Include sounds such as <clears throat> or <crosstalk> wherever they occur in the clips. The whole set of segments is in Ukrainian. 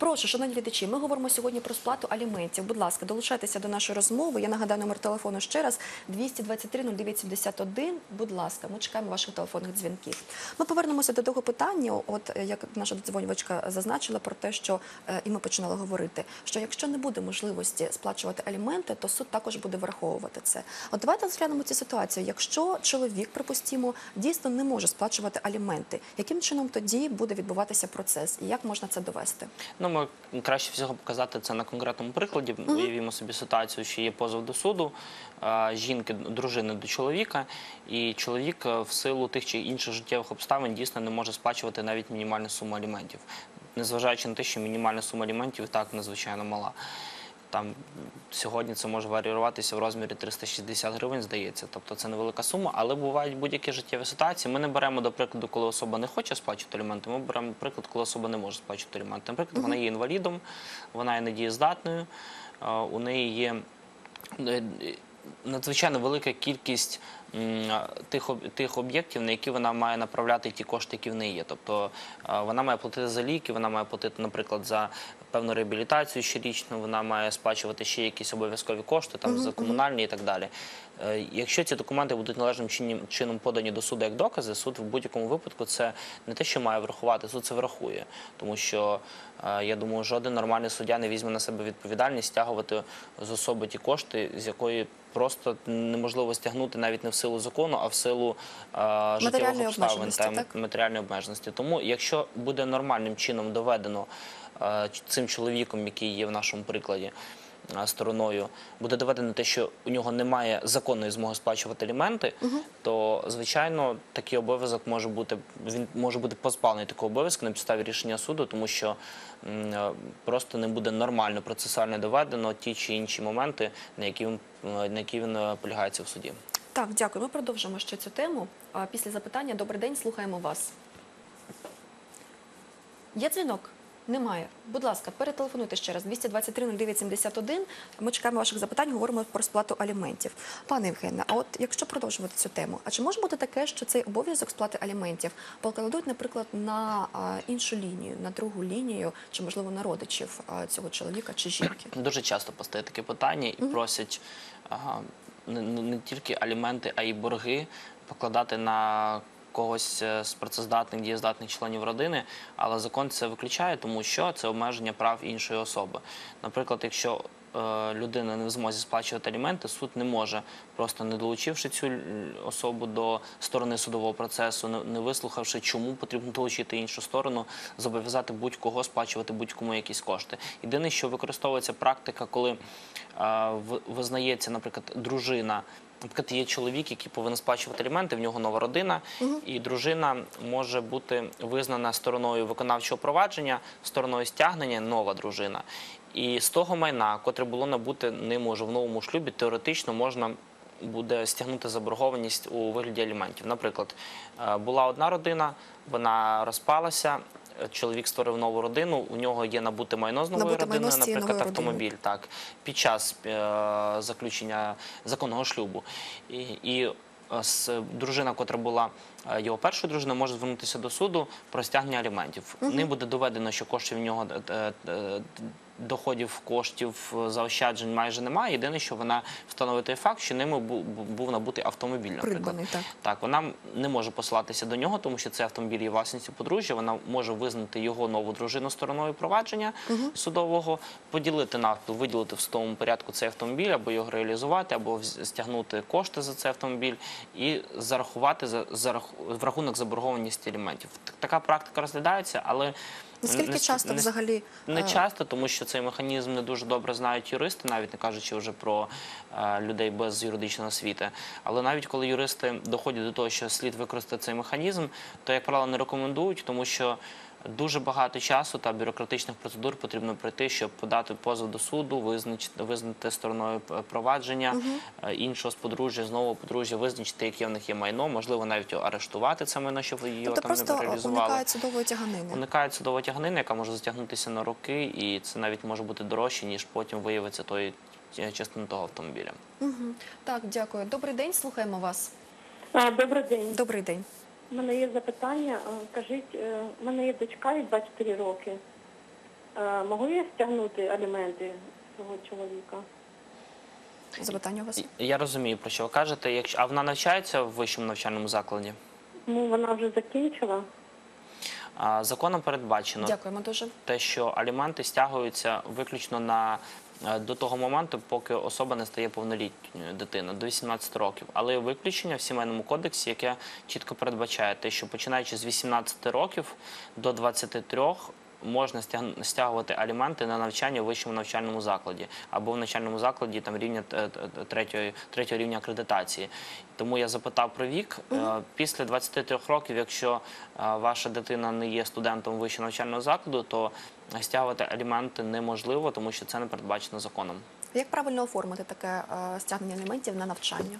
Прошу, шановні глядачі, ми говоримо сьогодні про сплату аліментів. Будь ласка, долучайтеся до нашої розмови. Я нагадаю номер телефону ще раз 223 0971. Будь ласка, ми чекаємо ваших телефонних дзвінків. Ми повернемося до того питання. От е, як наша дзвонювачка зазначила про те, що е, і ми починали говорити, що якщо не буде можливості сплачувати аліменти, то суд також буде враховувати це. От давайте розглянемо цю ситуацію. Якщо чоловік, припустімо, дійсно не може сплачувати аліменти, яким чином тоді буде відбуватися процес і як можна це довести? Ну, ми краще всього показати це на конкретному прикладі. Уявімо собі ситуацію, що є позов до суду жінки, дружини до чоловіка, і чоловік е, в силу тих чи інших життєвих обставин дійсно не може сплачувати навіть мінімальну суму аліментів, незважаючи на те, що мінімальна сума аліментів і так надзвичайно мала. Там сьогодні це може варіюватися в розмірі 360 гривень, здається. Тобто це невелика сума, але бувають будь-які життєві ситуації. Ми не беремо, до прикладу, коли особа не хоче сплачувати аліменти, ми беремо приклад, коли особа не може сплачувати аліменти. Наприклад, вона є інвалідом, вона є недієздатною, у неї є е, надзвичайно велика кількість тих, тих об'єктів, на які вона має направляти ті кошти, які в неї є. Тобто вона має платити за ліки, вона має платити, наприклад, за певну реабілітацію щорічну, вона має сплачувати ще якісь обов'язкові кошти, там за комунальні і так далі. Е, Якщо ці документи будуть належним чином подані до суду як докази, суд в будь-якому випадку це не те, що має врахувати, суд це врахує. Тому що е, я думаю, жоден нормальний суддя не візьме на себе відповідальність стягувати з особи ті кошти, з якої просто неможливо стягнути навіть не в силу закону, а в силу е, життєвих обставин та так? матеріальної обмеженості. Тому, якщо буде нормальним чином доведено цим чоловіком, який є в нашому прикладі. Стороною буде доведено те, що у нього немає законної змоги сплачувати аліменти, то звичайно такий обов'язок може бути він може бути позбавлений такого обов'язку на підставі рішення суду, тому що м, е, просто не буде нормально процесуально доведено ті чи інші моменти, на які він е, на які він е, полягається в суді. Так, дякую. Ми продовжимо ще цю тему. Після запитання Добрий день, слухаємо вас. Є дзвінок? Немає. Будь ласка, перетелефонуйте ще раз. 223 0971. Ми чекаємо ваших запитань, говоримо про сплату аліментів. Пане Євгене, а от якщо продовжувати цю тему, а чи може бути таке, що цей обов'язок сплати аліментів покладуть, наприклад, на іншу лінію, на другу лінію, чи можливо на родичів цього чоловіка чи жінки? <clears throat> Дуже часто постає таке питання і просять ага, не не тільки аліменти, а й борги покладати на когось е, з працездатних, дієздатних членів родини, але закон це виключає, тому що це обмеження прав іншої особи. Наприклад, якщо е, людина не в змозі сплачувати аліменти, суд не може, просто не долучивши цю особу до сторони судового процесу, не, вислухавши, чому потрібно долучити іншу сторону, зобов'язати будь-кого сплачувати будь-кому якісь кошти. Єдине, що використовується практика, коли е, визнається, наприклад, дружина. Наприклад, є чоловік, який повинен сплачувати аліменти, в нього нова родина, і дружина може бути визнана стороною виконавчого провадження, стороною стягнення нова дружина. І з того майна, котре було набуте ним уже в новому шлюбі, теоретично можна буде стягнути заборгованість у вигляді аліментів. Наприклад, е, була одна родина, вона розпалася. Чоловік створив нову родину, у нього є набуте майно з новою родини, родиною, наприклад, автомобіль так під час е, заключення законного шлюбу. І, і е, дружина, котра була е, його першою дружиною, може звернутися до суду про стягнення аліментів. Ним буде доведено, що коштів в нього доходів, коштів, е, заощаджень майже немає. Єдине, що вона встановить той факт, що ними бу- бу- був набутий автомобіль. Наприклад. Придбаний, так. Так, вона не може посилатися до нього, тому що цей автомобіль є власністю подружжя. Вона може визнати його нову дружину стороною провадження судового, поділити навпіл, виділити в судовому порядку цей автомобіль, або його реалізувати, або стягнути кошти за цей автомобіль і зарахувати за, за в рахунок заборгованості аліментів. Т- Така практика розглядається, але Наскільки не- часто не- взагалі не е, часто, тому що цей механізм не дуже добре знають юристи, навіть не кажучи вже про е, людей без юридичної освіти. Але навіть коли юристи доходять до того, що слід використати цей механізм, то як правило не рекомендують, тому що дуже багато часу та бюрократичних процедур потрібно пройти, щоб подати позов до суду, визначити визнати стороною провадження е, іншого з подружжя, знову подружжя, визначити, яке в них є майно, можливо, навіть арештувати це майно, щоб його тобто там просто не реалізували. уникають судової тяганини? Уникають судова тяганина, яка може затягнутися на роки, і це навіть може бути дорожче, ніж потім виявиться той е, частина того автомобіля. Так, дякую. Добрий день, слухаємо вас. Добрий день. Добрий день. У мене є запитання. Кажіть, е, у мене є дочка їй 24 роки. Е, Можу я стягнути аліменти свого чоловіка? Запитання у вас? Я розумію, про що ви кажете. Якщо а вона навчається в вищому навчальному закладі, Ну, вона вже закінчила. законом передбачено Дякуємо дуже. те, що аліменти стягуються виключно на е, до того моменту, поки особа не стає повнолітньою дитиною, до 18 років. Але є виключення в сімейному кодексі, яке чітко передбачає те, що починаючи з 18 років до 23 можна стягувати аліменти на навчання в вищому навчальному закладі або в навчальному закладі там рівня е, е, третього рівня акредитації. Тому я запитав про вік. Е, Після 23 років, якщо е, ваша дитина не є студентом вищого навчального закладу, то стягувати аліменти неможливо, тому що це не передбачено законом. Як правильно оформити таке е, стягнення аліментів на навчання?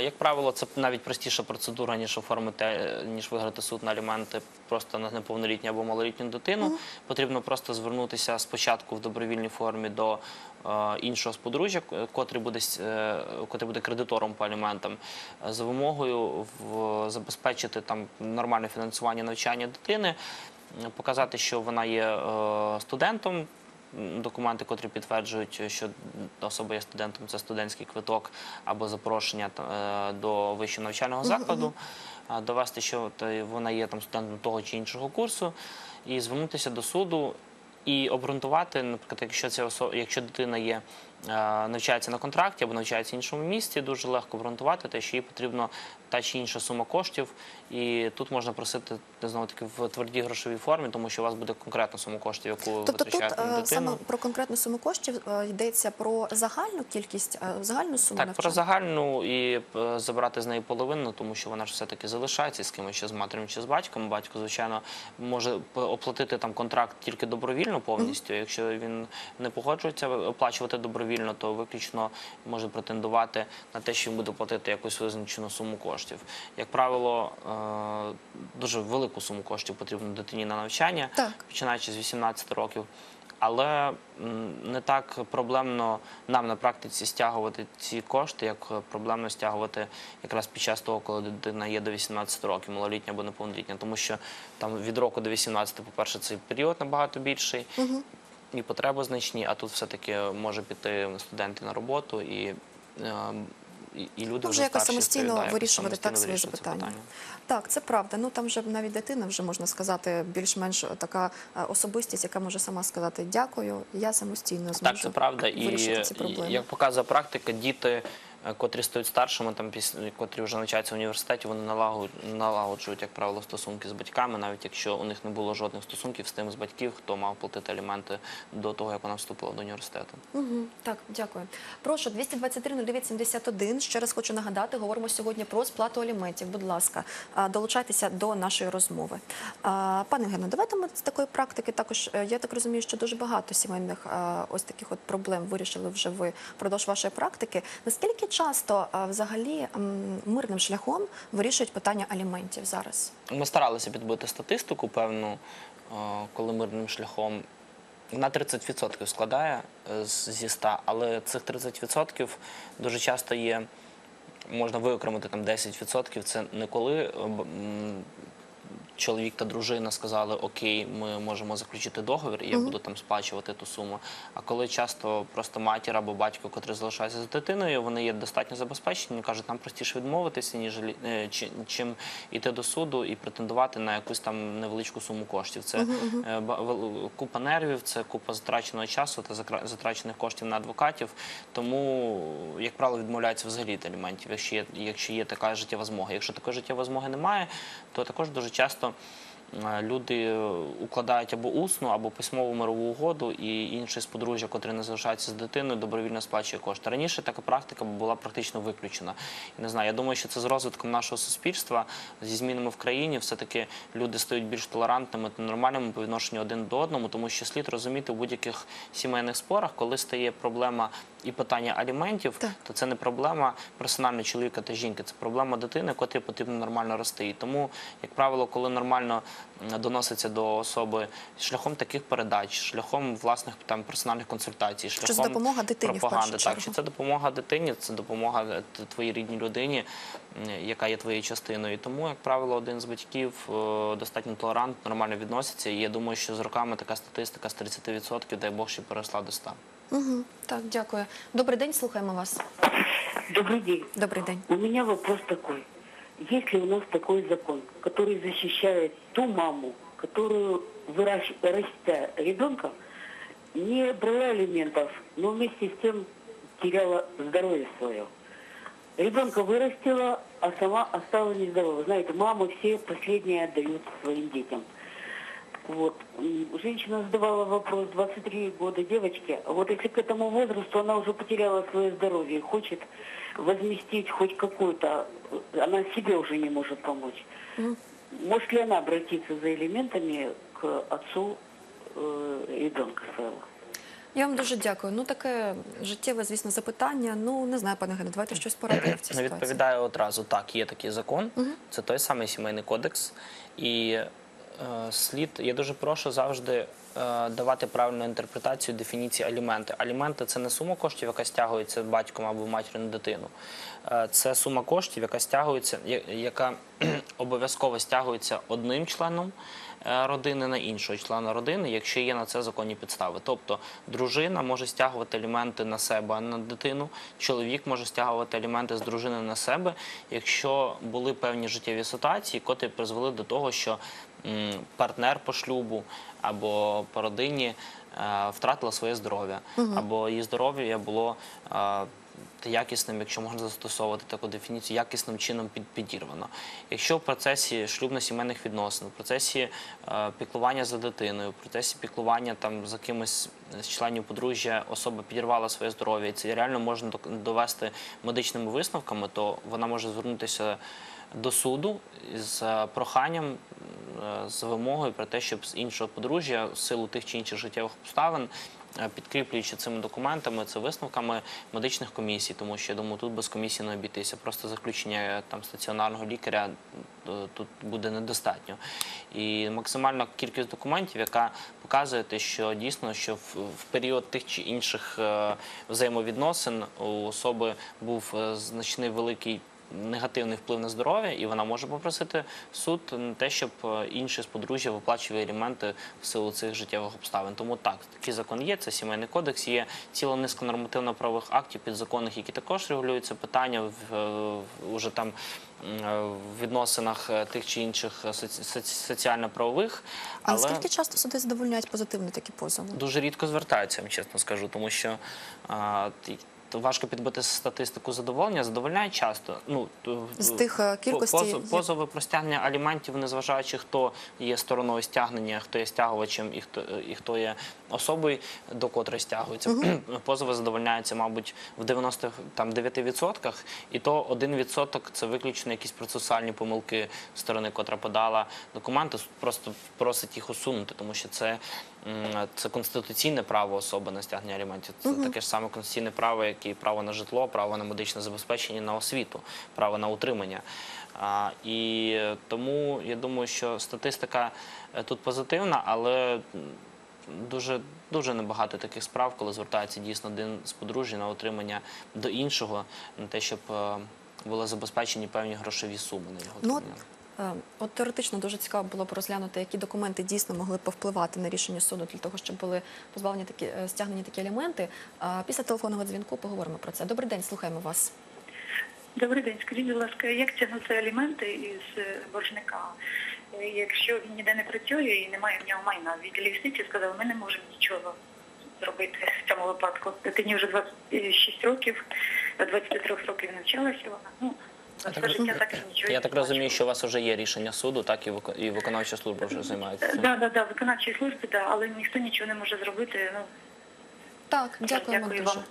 Як правило, це навіть простіша процедура, ніж оформити, е, ніж виграти суд на аліменти просто на неповнолітню або малолітню дитину. Потрібно просто звернутися спочатку в добровільній формі до е, іншого сподружжя, котрий буде, котрий буде кредитором по аліментам, за вимогою в, забезпечити там нормальне фінансування навчання дитини, показати, що вона є студентом. Документи, котрі підтверджують, що особа є студентом, це студентський квиток або запрошення е, до вищого навчального закладу, довести, що вона є там студентом того чи іншого курсу, і звернутися до суду і обґрунтувати, наприклад, якщо ця особа, якщо дитина є е, навчається на контракті або навчається в іншому місті, дуже легко обґрунтувати те, що їй потрібно та чи інша сума коштів. І тут можна просити знову таки в твердій грошовій формі, тому що у вас буде конкретна сума коштів, яку ви Тобто тут на е, дитину. саме про конкретну суму коштів е, йдеться про загальну кількість, е, загальну суму Так, навчання? про загальну і забрати з неї половину, тому що вона ж все-таки залишається з кимось, чи з матір'ю, чи з батьком. Батько, звичайно, може оплатити там контракт тільки добровільно повністю. Якщо він не погоджується оплачувати добровільно, то виключно може претендувати на те, що він буде платити якусь визначену суму коштів. Як правило, е, дуже велику суму коштів потрібно дитині на навчання, Так. починаючи з 18 років. Але не так проблемно нам на практиці стягувати ці кошти, як проблемно стягувати якраз під час того, коли дитина є до 18 років, малолітня або неповнолітня. Тому що там від року до 18, по-перше, цей період набагато більший, і потреби значні, а тут все-таки може піти студенти на роботу і. І, і люди вже якось самостійно вирішувати так свої запитання. питання. Так, це правда. Ну там вже навіть дитина вже можна сказати більш-менш така е, особистість, яка може сама сказати дякую. Я самостійно зможу Так, це правда. І вирішити ці проблеми. як показує практика, діти, котрі стають старшими, там котрі вже навчаються в університеті, вони налагоджують, як правило, стосунки з батьками, навіть якщо у них не було жодних стосунків з тим з батьків, хто мав платити аліменти до того, як вона вступила до університету. Угу, так, дякую. Прошу 223-09-71. Ще раз хочу нагадати, говоримо сьогодні про сплату аліментів. Будь ласка, долучайтеся до нашої розмови. Пане Євгене, давайте ми з такої практики також. е, Я так розумію, що дуже багато сімейних ось таких от проблем вирішили вже ви впродовж вашої практики. Наскільки часто взагалі мирним шляхом вирішують питання аліментів зараз? Ми старалися підбити статистику, певну, коли мирним шляхом. На 30% складає е, зі 100, але цих 30% дуже часто є, можна виокремити там 10%. Це не коли е, чоловік та дружина сказали, окей, ми можемо заключити договір, і я буду там сплачувати ту суму. А коли часто просто матір або батько, котрий залишається з дитиною, вони є достатньо забезпечені, кажуть, нам простіше відмовитися, ніж е, чи- чим іти до суду і претендувати на якусь там невеличку суму коштів. Це е, купа нервів, це купа затраченого часу та затрачених коштів на адвокатів. Тому, як правило, відмовляються взагалі від аліментів, якщо є, якщо є така життєва змога. Якщо такої життєвої змоги немає, то також дуже часто е, люди е, укладають або усну, або письмову мирову угоду, і інший з подружжя, котрий не залишається з дитиною, добровільно сплачує кошти. Раніше така практика була практично виключена. Не знаю, я думаю, що це з розвитком нашого суспільства, зі змінами в країні, все-таки люди стають більш толерантними та нормальними по відношенню один до одного, тому що слід розуміти в будь-яких сімейних спорах, коли стає проблема і питання аліментів, Так. то це не проблема персонально чоловіка та жінки, це проблема дитини, котрій потрібно нормально рости. І тому, як правило, коли нормально доноситься до особи шляхом таких передач, шляхом власних там персональних консультацій, шляхом це допомога дитині пропаганди. Так, що це допомога дитині, це допомога е, твоїй рідній людині, яка є твоєю частиною. І тому, як правило, один з батьків е, достатньо толерантно, нормально відноситься. І я думаю, що з роками така статистика з 30%, дай Бог, ще переросла до 100%. Угу. Так, дякую. Добрий день, слухаємо вас. Добрый день. Добрий день. У меня вопрос такой. Есть ли у нас такой закон, который защищает ту маму, которую выращ- растя ребенка, не брала алиментов, но вместе с тем теряла здоровье свое? Ребенка вырастила, а сама осталась нездорова. Знаете, мамы все последние отдают своим детям. Вот. М, Женщина задавала вопрос, 23 года девочке, а вот если к этому возрасту она уже потеряла свое здоровье, хочет возместить хоть какую-то, э, она себе уже не может помочь. Может ли она обратиться за элементами к отцу э, ребенка своего? Я вам дуже дякую. Ну, таке життєве, звісно, запитання. Ну, не знаю, пане Гене, давайте щось порадимо в цій ситуації. Відповідаю одразу. Так, є такий закон, це той самий сімейний кодекс. І е, слід, я дуже прошу завжди е, давати правильну інтерпретацію дефініції аліменти. Аліменти це не сума коштів, яка стягується батьком або матір'ю на дитину. Е, це сума коштів, яка стягується, яка <clears throat> обов'язково стягується одним членом е, родини на іншого члена родини, якщо є на це законні підстави. Тобто дружина може стягувати аліменти на себе, а на дитину. Чоловік може стягувати аліменти з дружини на себе, якщо були певні життєві ситуації, котрі призвели до того, що партнер по шлюбу або по родині е, втратила своє здоров'я, або її здоров'я було. е, якісним, якщо можна застосовувати таку дефініцію, якісним чином підірвано. Якщо в процесі шлюбно-сімейних відносин, в процесі е, піклування за дитиною, в процесі піклування там за кимось з членів подружжя особа підірвала своє здоров'я, і це реально можна довести медичними висновками, то вона може звернутися до суду з е, проханням, е, з вимогою про те, щоб з іншого подружжя в силу тих чи інших життєвих обставин е, підкріплюючи цими документами, це висновками медичних комісій, тому що я думаю, тут без комісії не обійтися. Просто заключення там стаціонарного лікаря тут буде недостатньо. І максимальна кількість документів, яка показує те, що дійсно, що в, період тих чи інших взаємовідносин у особи був значний великий негативний вплив на здоров'я, і вона може попросити суд на те, щоб е, інші з подружжя виплачували аліменти в силу цих життєвих обставин. Тому так, такий закон є, це сімейний кодекс, є ціла низка нормативно-правових актів підзаконних, які також регулюють це питання в, е, в уже там е, в відносинах тих чи інших соці- соці- соціально-правових. А наскільки часто суди задовольняють позитивні такі позови? Дуже рідко звертаються, чесно скажу, тому що а, важко підбити статистику задоволення. Задовольняють часто. Ну З тих, е, кількості, позов- позови про стягнення аліментів, незважаючи хто є стороною стягнення, хто є стягувачем і хто і хто є особою, до котрої стягується. <clears throat> Позови задовольняються, мабуть, в 90 там 9%, і то 1% – це виключно якісь процесуальні помилки сторони, котра подала документи, просто просить їх усунути, тому що це, це конституційне право особи на стягнення аліментів. Це таке ж саме конституційне право, як і право на житло, право на медичне забезпечення, на освіту, право на утримання. А, і тому я думаю, що статистика е, тут позитивна, але дуже дуже небагато таких справ, коли звертається дійсно один з подружжя на отримання до іншого, на те, щоб е, були забезпечені певні грошові суми на його Ну, е, от теоретично дуже цікаво було б розглянути, які документи дійсно могли б повпливати на рішення суду для того, щоб були позбавлені такі е, стягнені такі елементи. Після телефонного дзвінку поговоримо про це. Добрий день, слухаємо вас. Добрий день. Скажіть, будь ласка, як тягнуться аліменти із е, боржника? Якщо він ніде не працює і немає в нього майна, відділ юстиції сказали, ми не можемо нічого зробити в цьому випадку. Дитині вже 26 років, до 23 років навчалася вона. Ну, так. Я так розумію, що у вас вже є рішення суду, так і і виконавча служба вже займається. Так, Да, да, да, виконавчої служби, да, але ніхто нічого не може зробити. Ну, Так, дякуємо дякую дуже. вам.